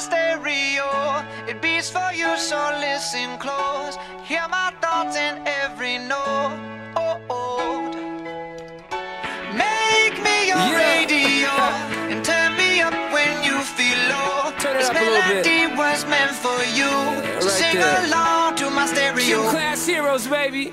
stereo. It beats for you, so listen close. Hear my thoughts in every note. Oh, oh. Make me your Yeah. radio and turn me up when you feel low. Turn it this up a melody was meant for you. so right sing there. along to my stereo. Gym Class Heroes, baby.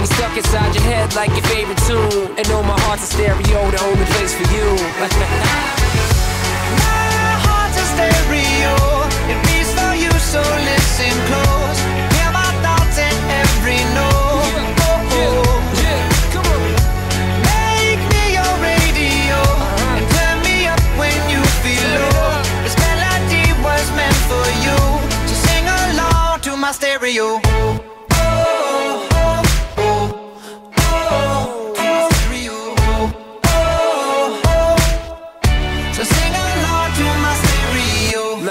me stuck inside your head like your favorite tune. And know my heart's a stereo, the only place for you. My heart's a stereo. It beats for you, so listen close. Hear my thoughts in every note. Make me your radio uh-huh. and turn me up when you feel low. This melody was meant for you, so sing along to my stereo.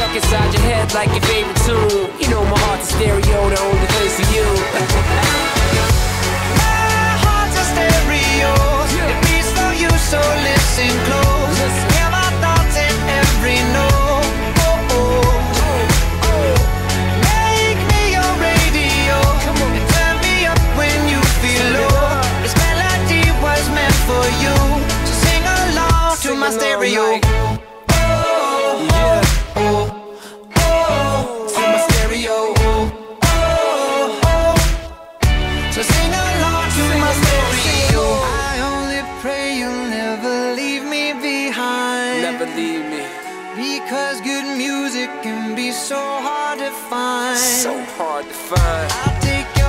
Stuck inside your head like your favorite tune. You know my heart's a stereo, behind. Never leave me. Because good music can be so hard to find. So hard to find.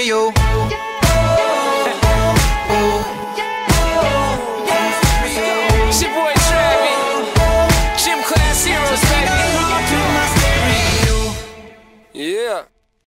stereo. Yeah.